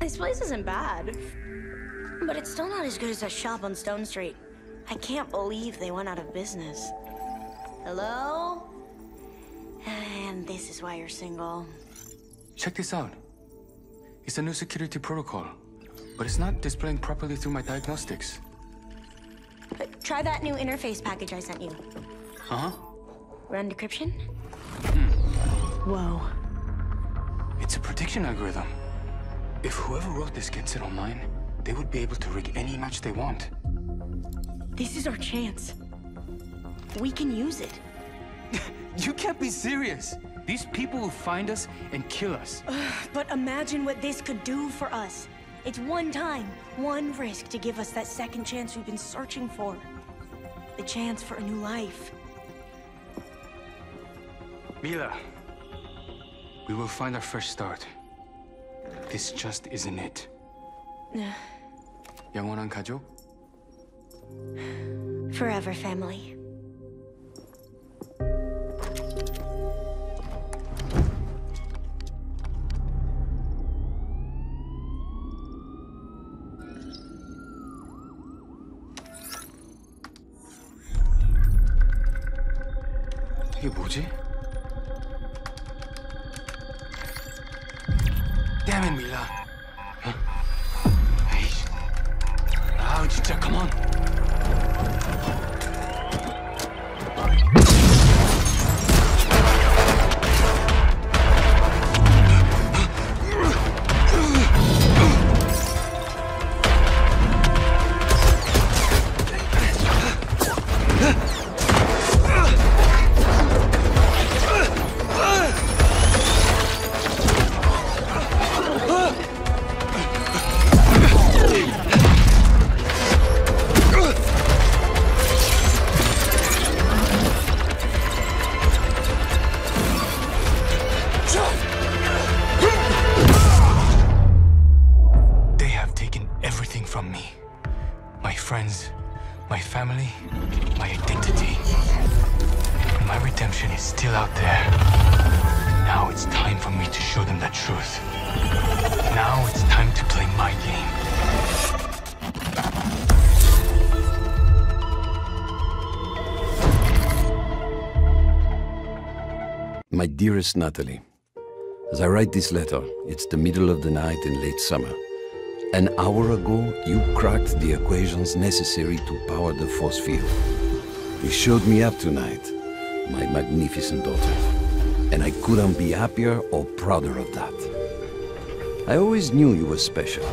This place isn't bad. But it's still not as good as that shop on Stone Street. I can't believe they went out of business. Hello? And this is why you're single. Check this out. It's a new security protocol, but it's not displaying properly through my diagnostics. Uh, try that new interface package I sent you. Huh? Run decryption? Hmm. Whoa. It's a prediction algorithm. If whoever wrote this gets it online, they would be able to rig any match they want. This is our chance. We can use it. you can't be serious. These people will find us and kill us. but imagine what this could do for us. It's one time, one risk to give us that second chance we've been searching for. The chance for a new life. Mila, we will find our fresh start. This just isn't it. 영원한 가족? Forever family. Dearest Natalie, as I write this letter, it's the middle of the night in late summer. An hour ago, you cracked the equations necessary to power the force field. You showed me up tonight, my magnificent daughter, and I couldn't be happier or prouder of that. I always knew you were special,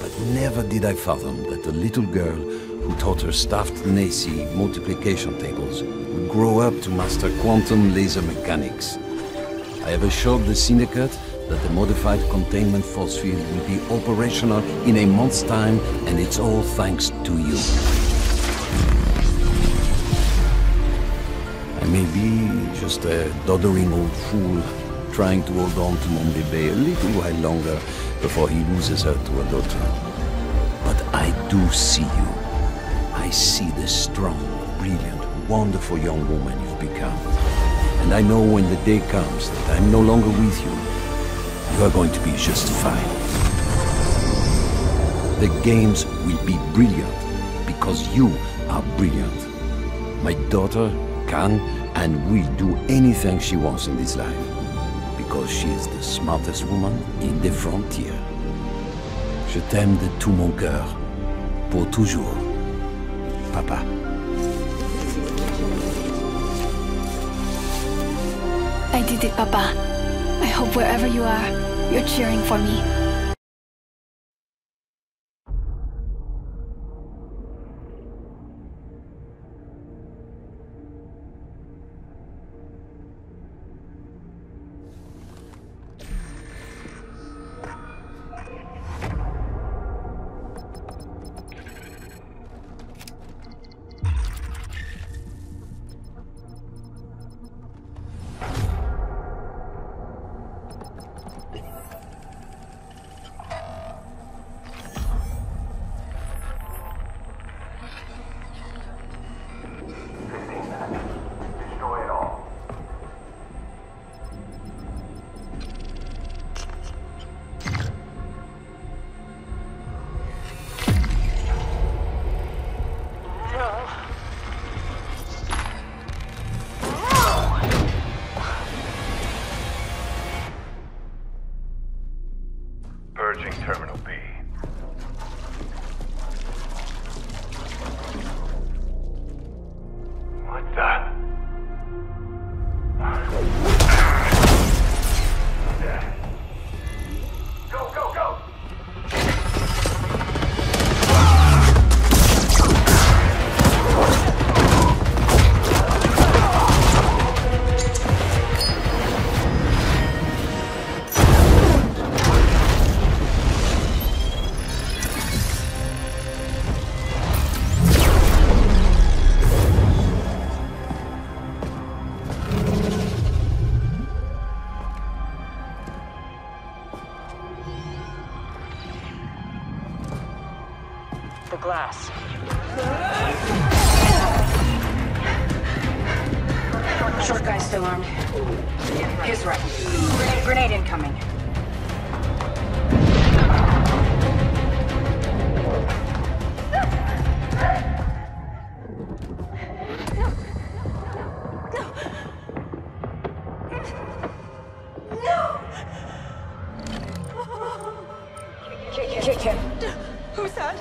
but never did I fathom that the little girl who taught her stuffed Nessie multiplication tables would grow up to master quantum laser mechanics. I have assured the Syndicate that the modified containment force field will be operational in a month's time, and it's all thanks to you. I may be just a doddering old fool trying to hold on to mon bébé a little while longer before he loses her to a daughter. But I do see you. I see the strong, brilliant, wonderful young woman you've become. And I know when the day comes that I'm no longer with you, you are going to be just fine. The games will be brilliant because you are brilliant. My daughter can and will do anything she wants in this life because she is the smartest woman in the frontier. Je t'aime de tout mon cœur, pour toujours. Papa. I did it, Papa. I hope wherever you are, you're cheering for me. Him. Who's that?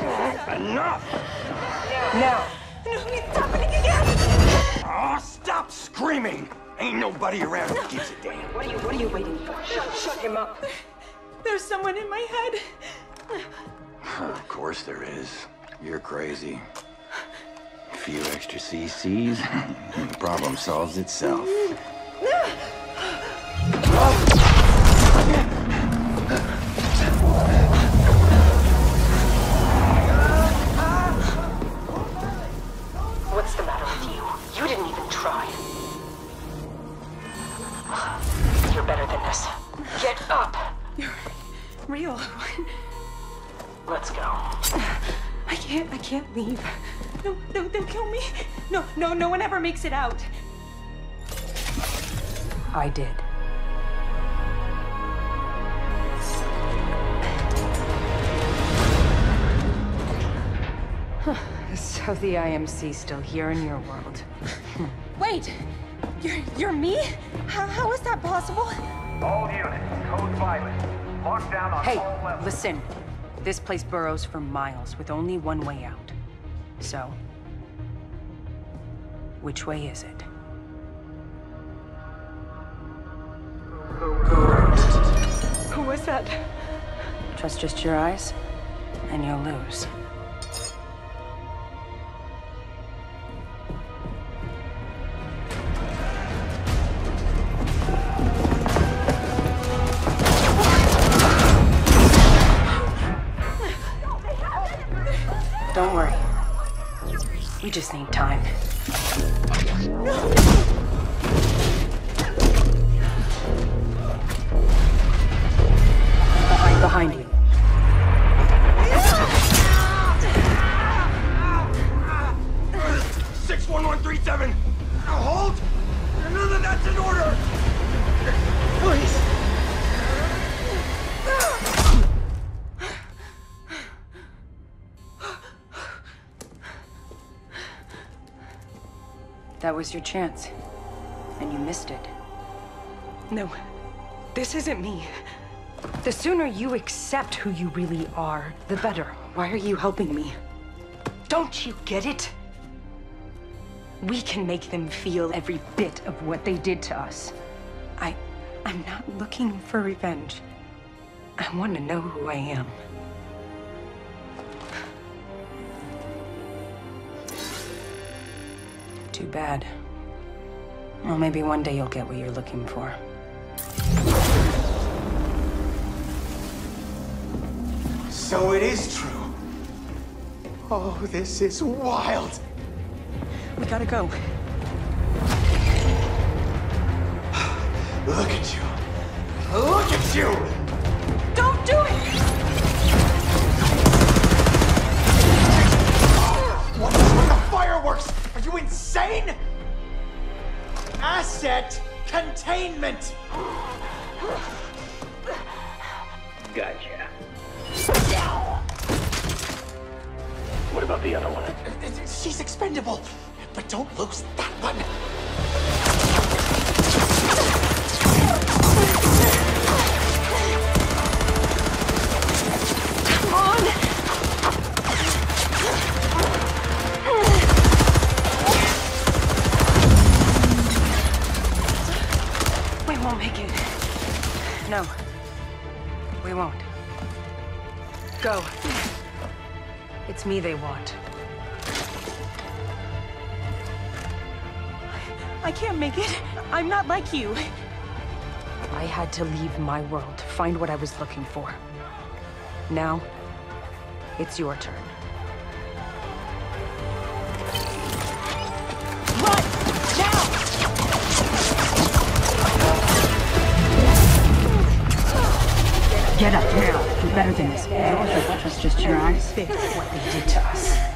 Enough! Now. No, it's happening again! Oh, stop screaming! Ain't nobody around who gives a damn. What are you, what are you waiting for? Shut, shut him up. There's someone in my head. Of course there is. You're crazy. A few extra CCs, and the problem solves itself. Real. Let's go. I can't, I can't leave. No, no, they'll kill me. No, no, no one ever makes it out. I did. So the IMC's still here in your world. Wait! You're, you're me? How, how is that possible? All units, code violet. Lockdown on Hey, all levels. listen. This place burrows for miles with only one way out. So, which way is it? Who was that? Trust just your eyes, and you'll lose. We just need time. Behind, behind you. Was your chance. And you missed it. No, this isn't me. The sooner you accept who you really are, the better. Why are you helping me? Don't you get it? We can make them feel every bit of what they did to us. I. I'm not looking for revenge. I want to know who I am. Too bad. Well, maybe one day you'll get what you're looking for. So it is true. Oh, this is wild. We gotta go. Look at you. Look at you! You insane? Asset containment! Gotcha. What about the other one? She's expendable, but don't lose that one. I'm not like you. I had to leave my world to find what I was looking for. Now, it's your turn. Run! Now! Get up now. You're better than this. Watch us just your eyes. Fix what they did to us.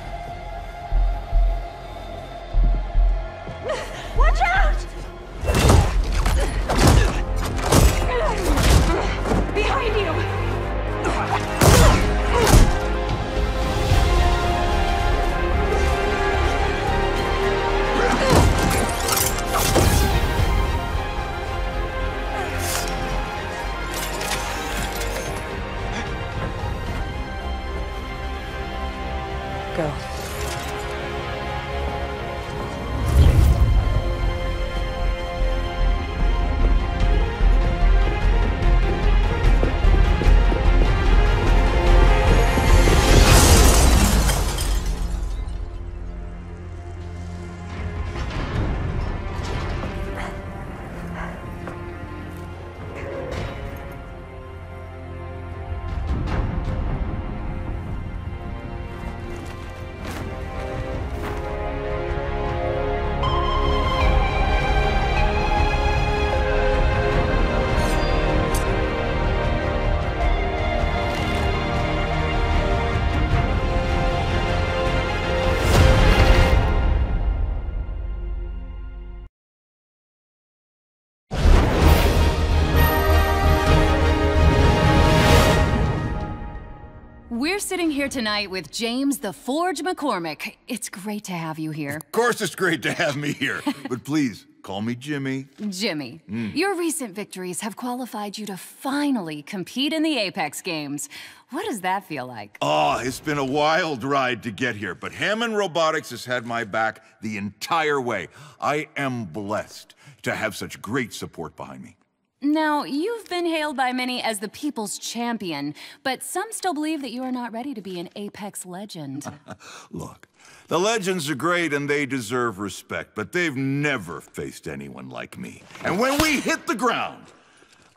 Sitting here tonight with James the Forge McCormick. It's great to have you here. Of course, it's great to have me here. but please, call me Jimmy. Jimmy, Mm. your recent victories have qualified you to finally compete in the Apex Games. What does that feel like? Oh, it's been a wild ride to get here, but Hammond Robotics has had my back the entire way. I am blessed to have such great support behind me. Now, you've been hailed by many as the people's champion, but some still believe that you are not ready to be an Apex legend. Look, the legends are great and they deserve respect, but they've never faced anyone like me. And when we hit the ground,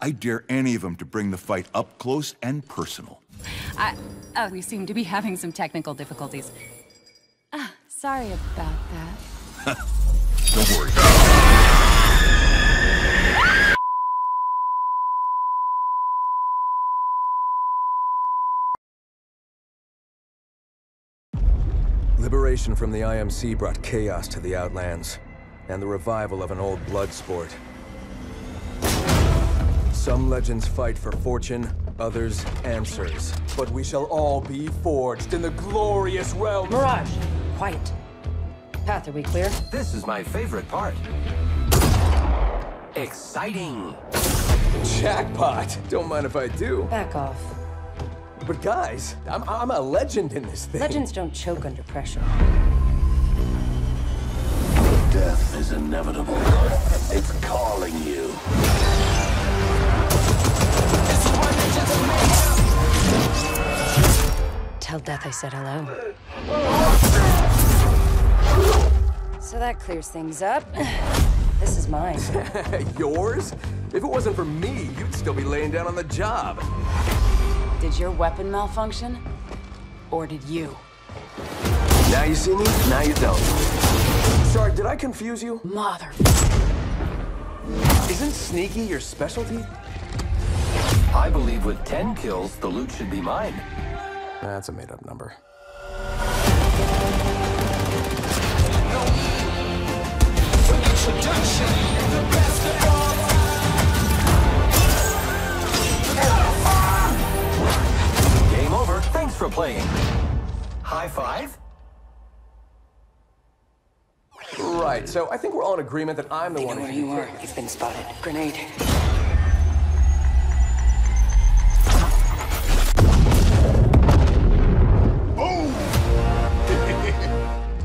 I dare any of them to bring the fight up close and personal. I, uh, we seem to be having some technical difficulties. Ah, sorry about that. Don't worry. Liberation from the IMC brought chaos to the Outlands, and the revival of an old blood sport. Some legends fight for fortune, others answers. But we shall all be forged in the glorious realm. Mirage, quiet. Path, are we clear? This is my favorite part. Exciting. Jackpot! Don't mind if I do. Back off. But guys, I'm, I'm a legend in this thing. Legends don't choke under pressure. Death is inevitable. It's calling you. Tell Death I said hello. So that clears things up. This is mine. Yours? If it wasn't for me, you'd still be laying down on the job. Did your weapon malfunction? Or did you? Now you see me, now you don't. Sorry, did I confuse you? Mother. Isn't sneaky your specialty? I believe with 10 kills, the loot should be mine. That's a made up number. So I think we're all in agreement that I'm the they one. Know where you are. He's been spotted. Grenade.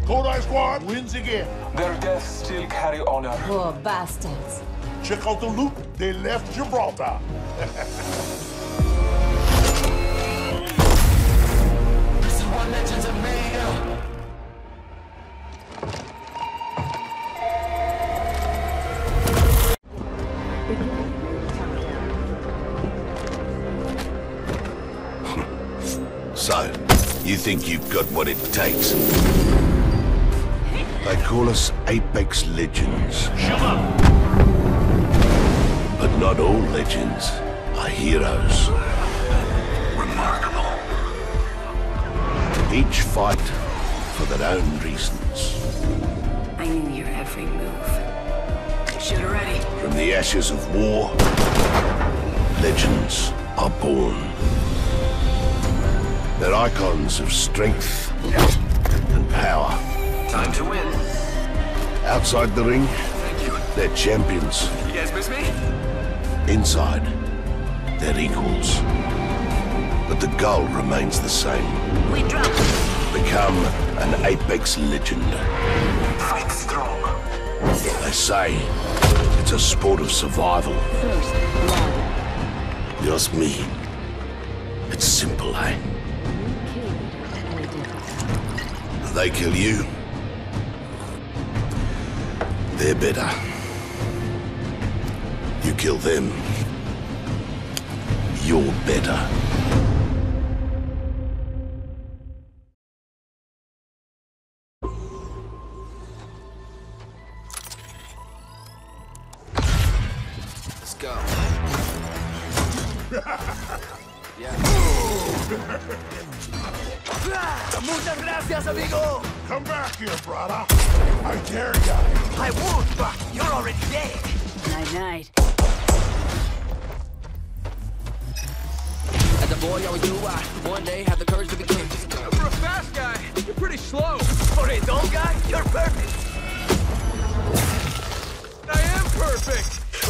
Kodai Squad wins again. Their deaths still carry honor. Poor bastards. Check out the loot. They left Gibraltar. Someone So, you think you've got what it takes? They call us Apex Legends. Shut up! But not all legends are heroes. Remarkable. Each fight for their own reasons. I knew your every move. Shoot ready. From the ashes of war, legends are born. They're icons of strength and power. Time to win. Outside the ring, Thank you. they're champions. You guys miss me? Inside, they're equals. But the goal remains the same. We drop. Become an Apex legend. Fight strong. They say it's a sport of survival. You ask me, it's simple, eh? They kill you, they're better. You kill them, you're better.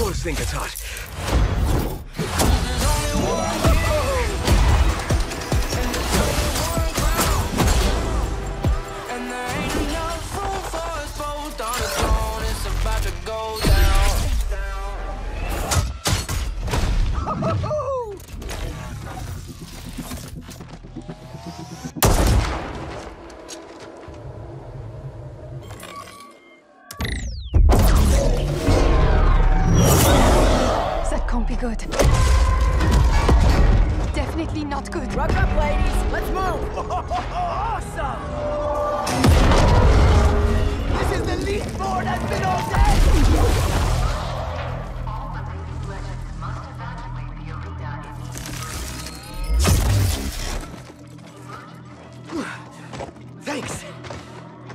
This thing gets hot.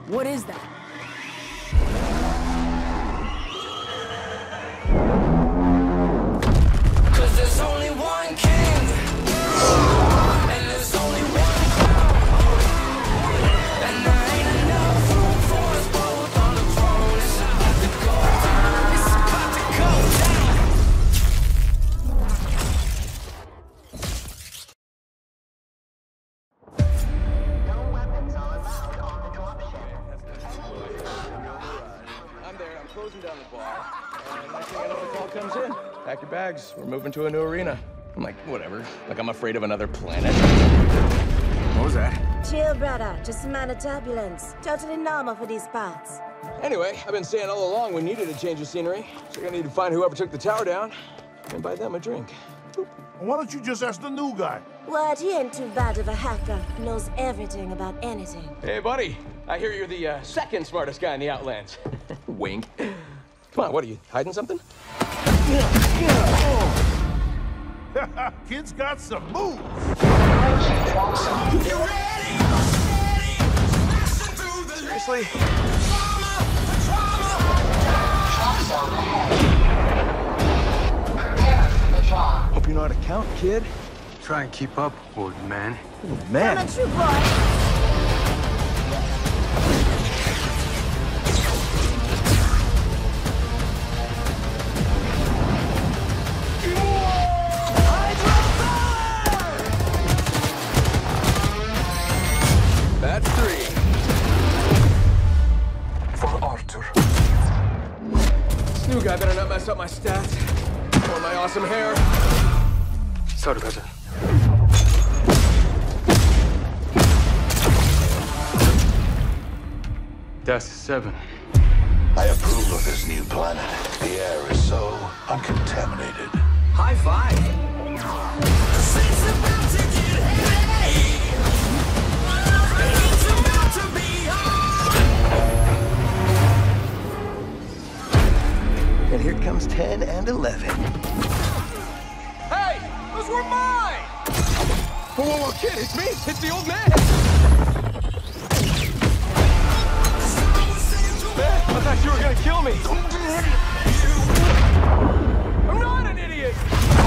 What is that? We're moving to a new arena. I'm like, whatever. Like I'm afraid of another planet. What was that? Chill, brother. Just a minor turbulence. Totally normal for these parts. Anyway, I've been saying all along we needed a change of scenery. So you're gonna need to find whoever took the tower down and buy them a drink. Why don't you just ask the new guy? What? He ain't too bad of a hacker. Knows everything about anything. Hey, buddy. I hear you're the uh, second smartest guy in the Outlands. Wink. Come on, what are you, hiding something? Kid's got some moves. Seriously? Hope you know how to count, kid. Try and keep up, old man. Man. Coming true, boy. Stats. Or my awesome hair. Sorry, brother. That's seven. I approve of this new planet. The air is so uncontaminated. High five. and here comes 10 and 11. Hey, those were mine! Whoa, whoa, whoa, kid, it's me! It's the old man! Man, I thought you were gonna kill me! I'm not an idiot!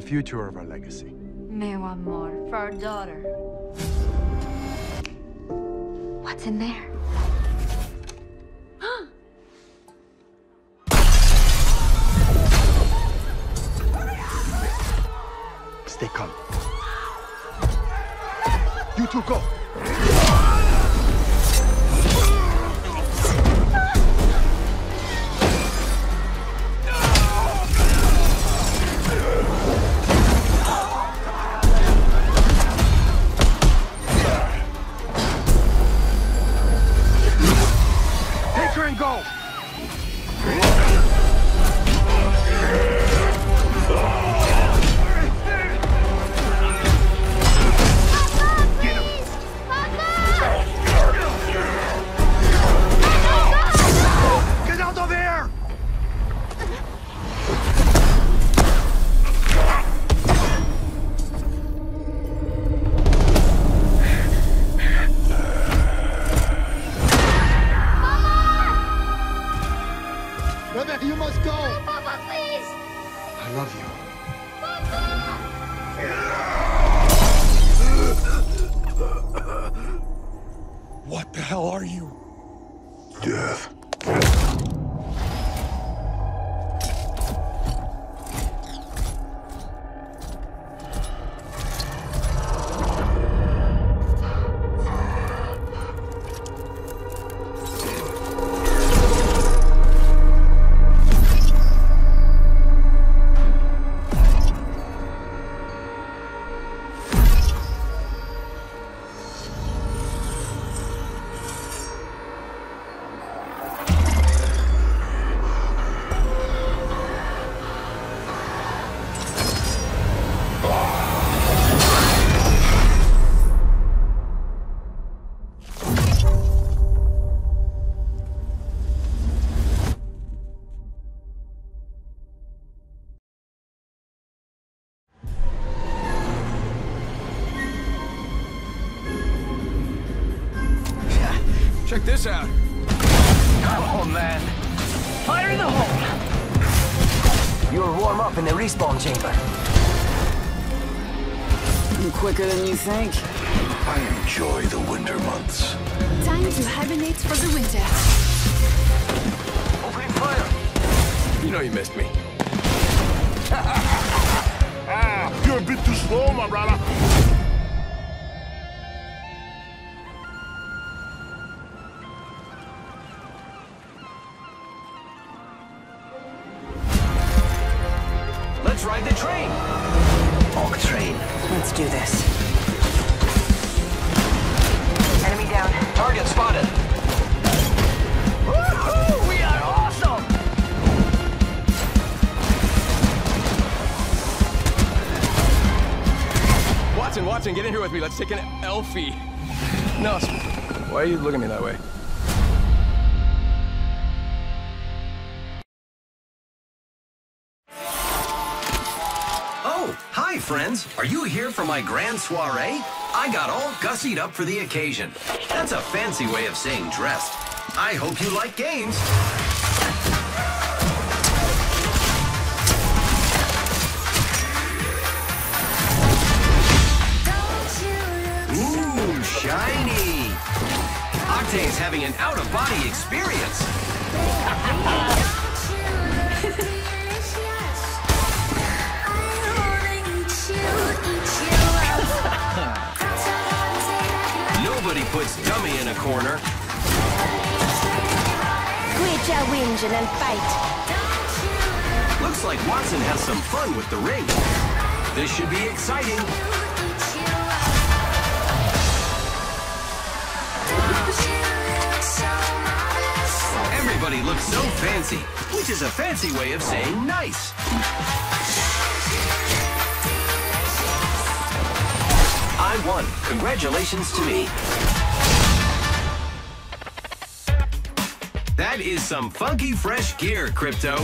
The future of our legacy. Meu more For our daughter. What's in there? Stay calm. You two go. Hell are you? Death. Check this out. Oh, man. Fire in the hole! You'll warm up in the respawn chamber. I'm Quicker than you think. I enjoy the winter months. Time to hibernate for the winter. Opening fire! You know you missed me. Ah, you're a bit too slow, my brother. Wattson, get in here with me. Let's take an Elfie. No, why are you looking at me that way? Oh, hi, friends. Are you here for my grand soiree? I got all gussied up for the occasion. That's a fancy way of saying dressed. I hope you like games. Octane's having an out-of-body experience. Nobody puts Dummie in a corner. Quit your whinging and fight. Looks like Wattson has some fun with the ring. This should be exciting. Everybody looks so fancy, which is a fancy way of saying nice. I won. Congratulations to me. That is some funky fresh gear, Crypto.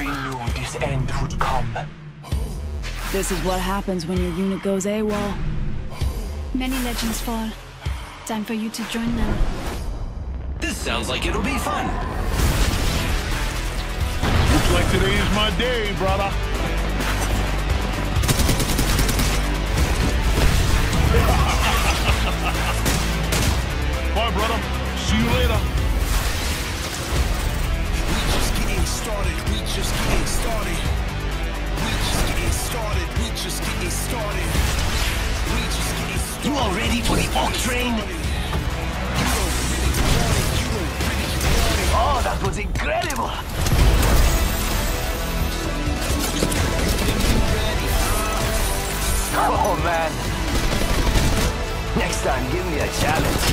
We knew this end would come. This is what happens when your unit goes AWOL. Many legends fall. Time for you to join them. This sounds like it'll be fun. Looks like today is my day, brother. Bye, brother. See you later. We just getting started. We just getting started. We just getting started. We just getting started. You all ready for the Octrain? Oh, that was incredible! Oh man. Next time, give me a challenge.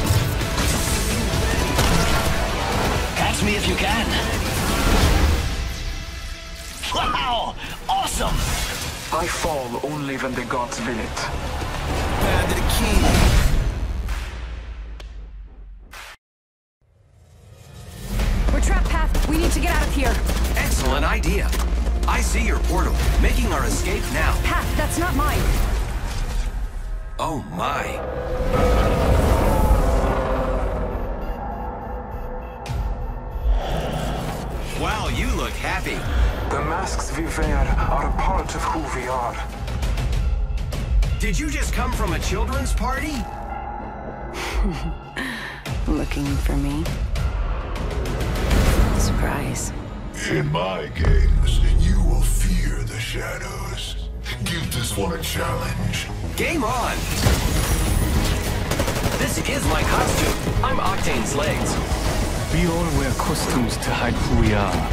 Catch me if you can. Wow! Awesome! I fall only when the gods will it. Bad to the king. We're trapped, Path. We need to get out of here. Excellent idea. I see your portal. Making our escape now. Path, that's not mine. Oh my. Wow, you look happy. The masks we wear are a part of who we are. Did you just come from a children's party? Looking for me? Surprise. In my games, you will fear the shadows. Give this one a challenge. Game on! This is my costume. I'm Octane's legs. We all wear costumes to hide who we are.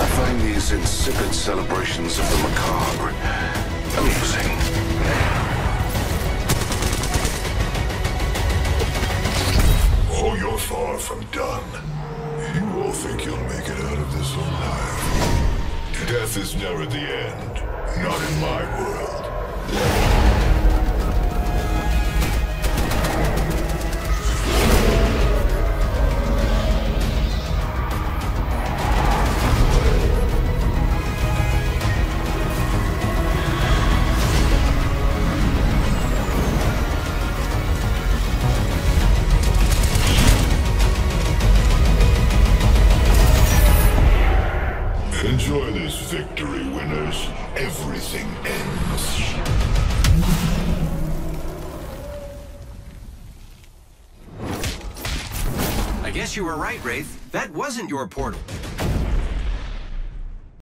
I find these insipid celebrations of the macabre Oh, you're far from done. You all think you'll make it out of this alive. Death is never the end. Not in my world. I guess you were right, Wraith. That wasn't your portal.